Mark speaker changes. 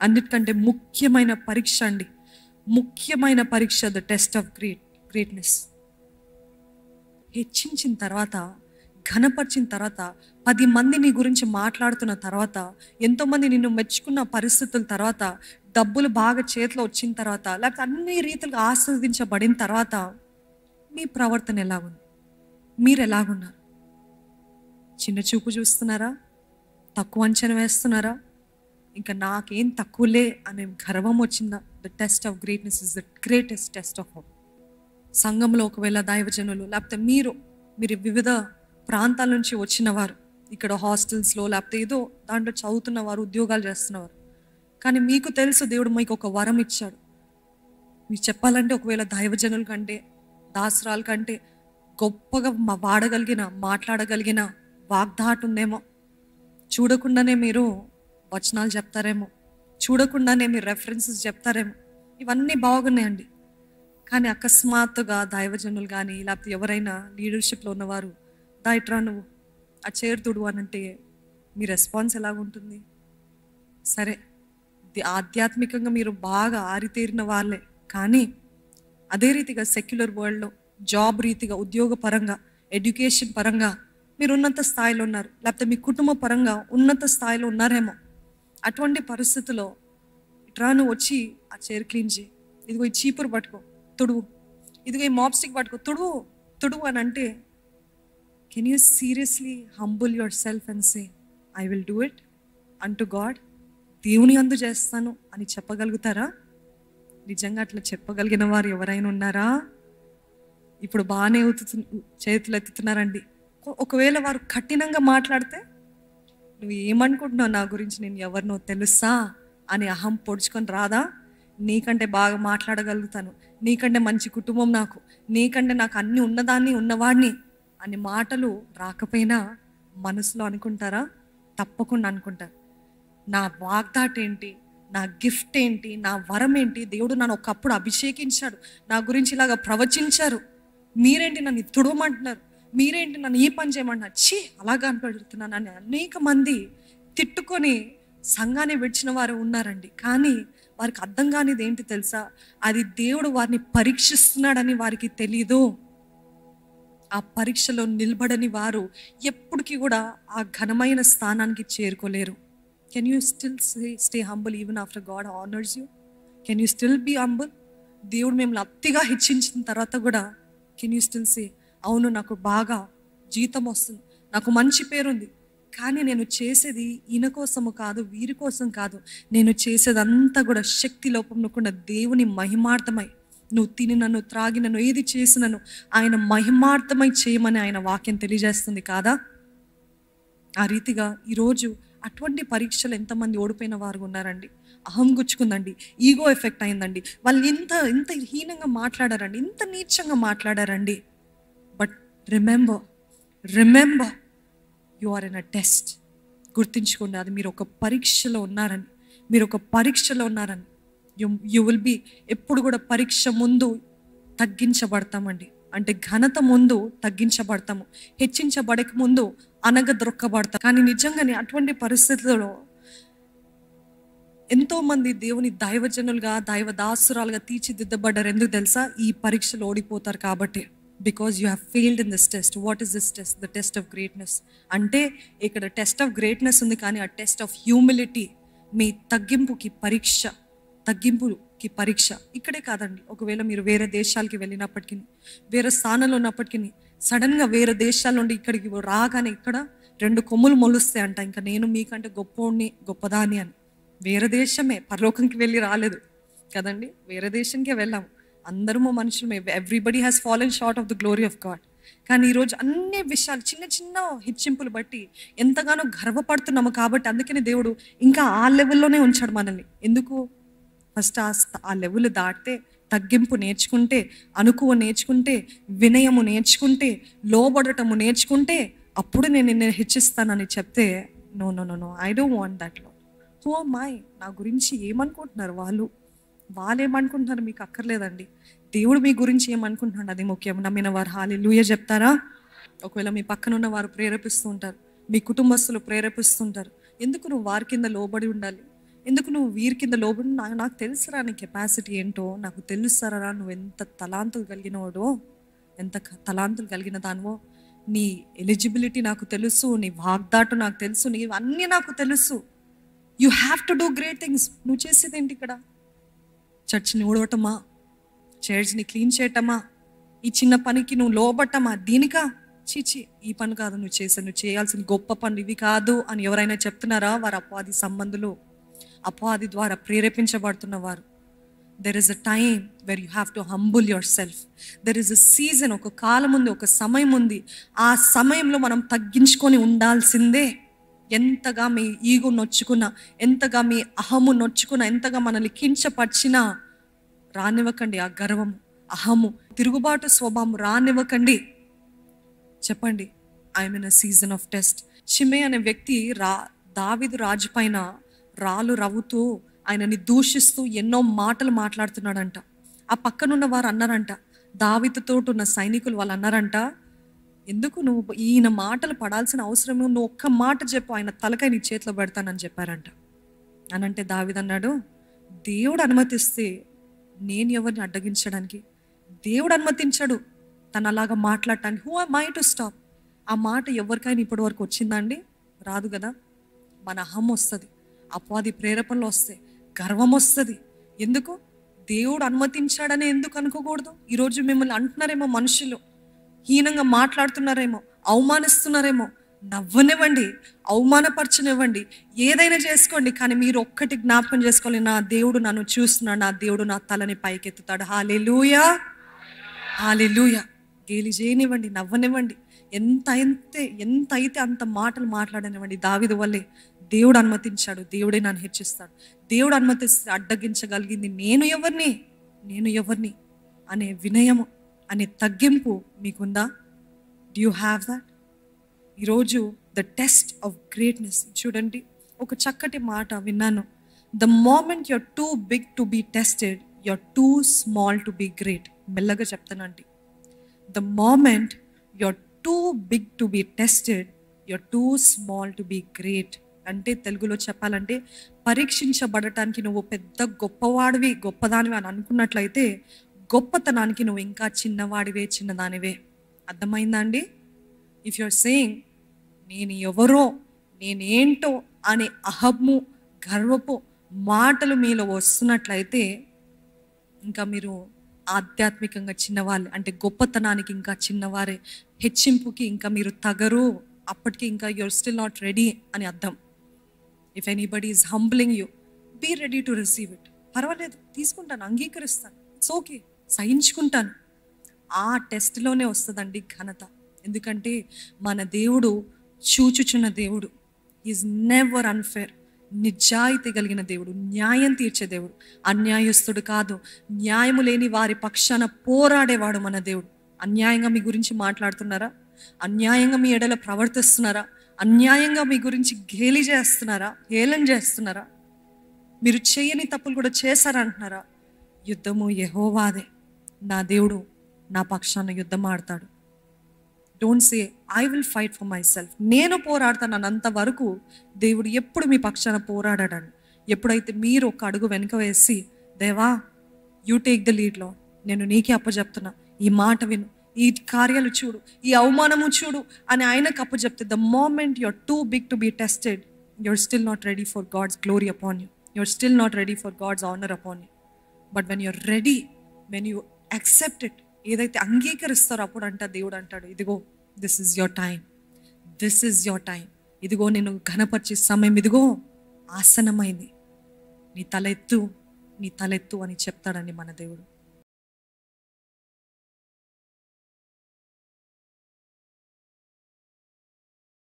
Speaker 1: అన్నిటికంటే ముఖ్యమైన పరీక్ష అండి. ముఖ్యమైన పరీక్ష the test of great greatness హెచ్చించిన తర్వాత ఘనపరిచిన తర్వాత పది మంది నీ గురించి మాట్లాడుతున్న తర్వాత ఎంతోమంది నిన్ను మెచ్చుకున్న పరిస్థితుల తర్వాత డబ్బులు బాగా చేతిలో వచ్చిన తర్వాత లేకపోతే అన్ని రీతిలుగా ఆస్వాదించబడిన తర్వాత మీ ప్రవర్తన ఎలాగుంది? మీరు ఎలాగున్నారు? చిన్న చూపు చూస్తున్నారా? తక్కువ అంచనా వేస్తున్నారా? ఇంకా నాకేం తక్కువలే అనే గర్వం వచ్చిందా? The test of greatness is the greatest test of hope సంఘంలో ఒకవేళ దైవజనులు లేకపోతే మీరు మీరు వివిధ ప్రాంతాల నుంచి వచ్చిన వారు ఇక్కడ హాస్టల్స్లో లేకపోతే ఏదో దాంట్లో చదువుతున్న వారు ఉద్యోగాలు చేస్తున్నవారు. కానీ మీకు తెలుసు దేవుడు మీకు ఒక వరం ఇచ్చాడు. మీరు చెప్పాలంటే ఒకవేళ దైవజనుల కంటే దాసరాల కంటే గొప్పగా వాడగలిగిన మాట్లాడగలిగిన వాగ్దాటు ఉందేమో చూడకుండానే మీరు వచనాలు చెప్తారేమో? చూడకుండానే మీరు రెఫరెన్సెస్ చెప్తారేమో? ఇవన్నీ బాగున్నాయండి. కానీ అకస్మాత్తుగా దైవజనులు కానీ లేకపోతే ఎవరైనా లీడర్షిప్లో ఉన్నవారు దాయిట్రా నువ్వు. ఆ చైర్ తుడు అంటే మీ రెస్పాన్స్ ఎలాగుంటుంది సరే ఆధ్యాత్మికంగా మీరు బాగా ఆరితేరిన వాళ్ళే. కానీ అదే రీతిగా సెక్యులర్ వరల్డ్లో జాబ్ రీతిగా ఉద్యోగ పరంగా ఎడ్యుకేషన్ పరంగా మీరు ఉన్నత స్థాయిలో ఉన్నారు. లేకపోతే మీ కుటుంబ పరంగా ఉన్నత స్థాయిలో ఉన్నారేమో. అటువంటి పరిస్థితిలో ఇట్రా నువ్వు వచ్చి ఆ చైర్ క్లీన్ చేయి. ఇదిగో ఈ చీపురు పట్టుకో తుడువు. ఇదిగో ఈ మాప్స్టిక్ పట్టుకో తుడువు తుడువు అని అంటే can you seriously humble yourself and say I will do it unto God దేవుని అందు చేస్తాను అని చెప్పగలుగుతారా? నిజంగా అట్లా చెప్పగలిగిన వారు ఎవరైనా ఉన్నారా? ఇప్పుడు బాగానే ఎత్తుతు చేతులు ఎత్తుతున్నారండి. ఒకవేళ వారు కఠినంగా మాట్లాడితే నువ్వు ఏమనుకుంటున్నావు నా గురించి? నేను ఎవరినో తెలుసా? అని అహం పొడుచుకొని రాదా? నీకంటే బాగా మాట్లాడగలుగుతాను. నీకంటే మంచి కుటుంబం నాకు. నీకంటే నాకు అన్ని ఉన్నదాన్ని ఉన్నవాడిని. అని మాటలు రాకపోయినా మనసులో అనుకుంటారా? తప్పకుండా అనుకుంటారు. నా వాగ్దాట్ ఏంటి? నా గిఫ్ట్ ఏంటి? నా వరం ఏంటి? దేవుడు నన్ను ఒకప్పుడు అభిషేకించాడు. నా గురించి ఇలాగా ప్రవచించారు. మీరేంటి నన్ను తుడవమంటున్నారు మీరేంటి నన్ను ఈ పని చేయమంటున్నారు? చీ అలాగా అనిపెడుతున్నాను అని అనేక మంది తిట్టుకొని సంఘాన్ని విడిచిన వారు ఉన్నారండి. కానీ వారికి అర్థం కానిది ఏంటి తెలుసా? అది దేవుడు వారిని పరీక్షిస్తున్నాడని వారికి తెలీదు. ఆ పరీక్షలో నిలబడని వారు ఎప్పటికీ కూడా ఆ ఘనమైన స్థానానికి చేరుకోలేరు. Can you still stay humble even after God honours you can you still be humble దేవుడు మిమ్మల్ని అతిగా హెచ్చించిన తర్వాత కూడా కెన్ యూ స్టిల్ సే అవును నాకు బాగా జీతం వస్తుంది నాకు మంచి పేరుంది కానీ నేను చేసేది ఈయన కోసము కాదు వీరి కోసం కాదు నేను చేసేదంతా కూడా శక్తి లోపం లేకుండా దేవుని మహిమార్థమై నువ్వు తినినను త్రాగినను ఏది చేసినను ఆయన మహిమార్థమై చేయమని ఆయన వాక్యం తెలియజేస్తుంది కాదా? ఆ రీతిగా ఈరోజు అటువంటి పరీక్షలు ఎంతమంది ఓడిపోయిన వారు ఉన్నారండి. అహం గుచ్చుకుందండి. ఈగో ఎఫెక్ట్ అయిందండి. వాళ్ళు ఇంత ఇంత హీనంగా మాట్లాడారండి. ఇంత నీచంగా మాట్లాడారండి. But remember remember you are in a test. గుర్తుంచుకోండి అది మీరు ఒక పరీక్షలో ఉన్నారని మీరు ఒక పరీక్షలో ఉన్నారని. యు యు విల్ బి ఎప్పుడు కూడా పరీక్ష ముందు తగ్గించబడతామండి. అంటే ఘనత ముందు తగ్గించబడతాము. హెచ్చించబడక ముందు అనగదొక్కబడతాం కానీ నిజంగానే అటువంటి పరిస్థితుల్లో ఎంతోమంది దేవుని దైవజనులుగా దైవ దాసురాలుగా తీర్చిదిద్దబడ్డారు ఎందుకు తెలుసా? ఈ పరీక్షలు ఓడిపోతారు కాబట్టి. Because you have failed in this test what is this test the test of greatness అంటే ఇక్కడ టెస్ట్ ఆఫ్ గ్రేట్నెస్ ఉంది కానీ ఆ టెస్ట్ ఆఫ్ హ్యూమిలిటీ మీ తగ్గింపుకి పరీక్ష తగ్గింపుకి పరీక్ష. ఇక్కడే కాదండి. ఒకవేళ మీరు వేరే దేశాలకి వెళ్ళినప్పటికీ వేరే స్థానంలో ఉన్నప్పటికీ సడన్గా వేరే దేశాల నుండి ఇక్కడికి రాగానే ఇక్కడ రెండు కొమ్ములు మొలుస్తాయి అంట ఇంకా నేను మీకంటే గొప్పోడిని గొప్పదాని అని. వేరే దేశమే పరలోకంకి వెళ్ళి రాలేదు. కదండి? వేరే దేశానికే వెళ్ళాము. అందరము మనుషులమే. Everybody has fallen short of the glory of God కానీ ఈరోజు అన్ని విషయాలు చిన్న చిన్న హెచ్చింపులు బట్టి ఎంతగానో గర్వపడుతున్నాము కాబట్టి అందుకని దేవుడు ఇంకా ఆ లెవెల్లోనే ఉంచాడు మనల్ని. ఎందుకు? ఫస్ట్ ఆ ఆ లెవెల్ దాటితే తగ్గింపు నేర్చుకుంటే అనుకువ నేర్చుకుంటే వినయము నేర్చుకుంటే లోబడటము నేర్చుకుంటే అప్పుడు నేను నిన్ను హెచ్చిస్తానని చెప్తే no no no no I don't want దట్లో who my నా గురించి ఏమనుకుంటున్నారు వాళ్ళు? వాళ్ళు ఏమనుకుంటున్నారు మీకు అక్కర్లేదండి. దేవుడు మీ గురించి ఏమనుకుంటున్నాడు అది ముఖ్యం. నమ్మిన వారు హాలి లూయ చెప్తారా? ఒకవేళ మీ పక్కన ఉన్న వారు ప్రేరేపిస్తూ ఉంటారు మీ కుటుంబస్తులు ప్రేరేపిస్తుంటారు ఎందుకు నువ్వు వారి కింద లోబడి ఉండాలి? ఎందుకు నువ్వు వీరి కింద లోబడి నాకు నాకు తెలుసురా నీ కెపాసిటీ ఏంటో నాకు తెలుస్తారా నువ్వు ఎంత తలాంతులు కలిగినవాడో ఎంత తలాంతులు కలిగిన దానివో. నీ ఎలిజిబిలిటీ నాకు తెలుసు నీ వాగ్దాటు నాకు తెలుసు నీ అన్నీ నాకు తెలుసు. You have to do great things నువ్వు చేసేది ఏంటి ఇక్కడ? చర్చ్ని ఊడవటమా? చర్చ్ని క్లీన్ చేయటమా? ఈ చిన్న పనికి నువ్వు లోబట్టమా దీనికా? చీచి ఈ పని కాదు నువ్వు చేసే నువ్వు చేయాల్సిన గొప్ప పనులు ఇవి కాదు అని ఎవరైనా చెప్తున్నారా? వారు అపవాది సంబంధులు? అపవాది ద్వారా ప్రేరేపించబడుతున్న వారు there is a time where you have to humble yourself there is a season ఒక కాలం ఉంది ఒక సమయం ఉంది. ఆ సమయంలో మనం తగ్గించుకొని ఉండాల్సిందే. ఎంతగా మీ ఈగు నొచ్చుకున్నా ఎంతగా మీ అహము నొచ్చుకున్నా ఎంతగా మనల్ని కించపరిచినా రానివ్వకండి ఆ గర్వము అహము. తిరుగుబాటు స్వభావం రానివ్వకండి. చెప్పండి I mean a season of test Shimei అనే వ్యక్తి రా దావిదు రాజు పైన రాళ్ళు రవ్వుతూ ఆయనని దూషిస్తూ ఎన్నో మాటలు మాట్లాడుతున్నాడంట. ఆ పక్కనున్న వారు అన్నారంట దావితుతో ఉన్న సైనికులు వాళ్ళు అన్నారంట ఎందుకు నువ్వు ఈయన మాటలు పడాల్సిన అవసరం నువ్వు ఒక్క మాట చెప్పు ఆయన తలకాయ నీ చేతిలో పెడతానని చెప్పారంట. అనంటే దావిదన్నాడు దేవుడు అనుమతిస్తే నేను ఎవరిని అడ్డగించడానికి? దేవుడు అనుమతించాడు తను అలాగా మాట్లాడటానికి. Who I my to stop ఆ మాట ఎవరికైనా ఇప్పటి వరకు వచ్చిందండి రాదు కదా? మన అహం వస్తుంది. అపవాది ప్రేరేపణలు వస్తాయి. గర్వం వస్తుంది. ఎందుకు? దేవుడు అనుమతించాడని ఎందుకు అనుకోకూడదు? ఈరోజు మిమ్మల్ని అంటున్నారేమో మనుషులు. హీనంగా మాట్లాడుతున్నారేమో అవమానిస్తున్నారేమో. నవ్వనివ్వండి అవమానపరచనివ్వండి. ఏదైనా చేసుకోండి కానీ మీరు ఒక్కటి జ్ఞాపకం చేసుకోవాలి. నా దేవుడు నన్ను చూస్తున్నాడు నా దేవుడు నా తలని పైకెత్తుతాడు. హాలెలూయా హాలెలూయా గేలి చేయనివ్వండి నవ్వనివ్వండి. ఎంత అయితే ఎంత అయితే అంత మాటలు మాట్లాడనివ్వండి. దావిది వల్లే దేవుడు అనుమతించాడు దేవుడే నన్ను హెచ్చిస్తాడు. దేవుడు అనుమతి అడ్డగించగలిగింది నేను ఎవరిని? నేను ఎవరిని? అనే వినయము అనే తగ్గింపు మీకుందా? డు యూ హ్యావ్ దట్ ఈరోజు ద టెస్ట్ ఆఫ్ గ్రేట్నెస్ చూడండి ఒక చక్కటి మాట విన్నాను. The moment you're too big to be tested you're too small to be great మెల్లగా చెప్తానండి the moment you're too big to be tested you're too small to be great అంటే తెలుగులో చెప్పాలంటే పరీక్షించబడటానికి నువ్వు పెద్ద గొప్పవాడివి గొప్పదానివి అని అనుకున్నట్లయితే గొప్పతనానికి నువ్వు ఇంకా చిన్నవాడివే చిన్నదానివే. అర్థమైందా అండి? ఇఫ్ యుర్ సేయింగ్ నేను ఎవరో నేనేంటో అనే అహమ్ము గర్వపు మాటలు మీలో వస్తున్నట్లయితే ఇంకా మీరు ఆధ్యాత్మికంగా చిన్నవాళ్ళు అంటే గొప్పతనానికి ఇంకా చిన్నవారే. హెచ్చింపుకి ఇంకా మీరు తగరు. అప్పటికి ఇంకా యువర్ స్టిల్ నాట్ రెడీ అని అర్థం. If anybody is humbling you be ready to receive it పర్వాలేదు తీసుకుంటాను అంగీకరిస్తాను. ఇట్స్ ఓకే సహించుకుంటాను. ఆ టెస్ట్లోనే వస్తుందండి ఘనత. ఎందుకంటే మన దేవుడు చూచుచున్న దేవుడు. ఈజ్ నెవర్ అన్ఫేర్ నిజాయితీ కలిగిన దేవుడు న్యాయం తీర్చే దేవుడు. అన్యాయస్తుడు కాదు న్యాయము లేని వారి పక్షాన పోరాడేవాడు మన దేవుడు. అన్యాయంగా మీ గురించి మాట్లాడుతున్నారా? అన్యాయంగా మీ ఎడల ప్రవర్తిస్తున్నారా? అన్యాయంగా మీ గురించి గేలి చేస్తున్నారా? హేళన చేస్తున్నారా? మీరు చేయని తప్పులు కూడా చేశారంటున్నారా యుద్ధము యహోవాదే. నా దేవుడు నా పక్షాన యుద్ధం ఆడతాడు don't say I will fight for myself నేను పోరాడుతానంత వరకు దేవుడు ఎప్పుడు మీ పక్షాన పోరాడాడు ఎప్పుడైతే మీరు ఒక అడుగు వెనుక వేసి దేవా యూ టేక్ ద లీడ్లో నేను నీకే అప్పచెప్తున్నా. ఈ మాట విను. ఈ కార్యాలు చూడు ఈ అవమానము చూడు అని ఆయనకు అప్పచెప్తే the moment you're too big to be tested you're still not ready for God's glory upon you you're still not ready for God's honour upon you but when you're ready when you accept it ఏదైతే అంగీకరిస్తారో అప్పుడు అంట దేవుడు అంటాడు ఇదిగో this is your time this is your time ఇదిగో నేను ఘనపరిచే సమయం ఇదిగో ఆసనమైంది. నీ తలెత్తు నీ తలెత్తు అని చెప్తాడండి మన దేవుడు.